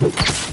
you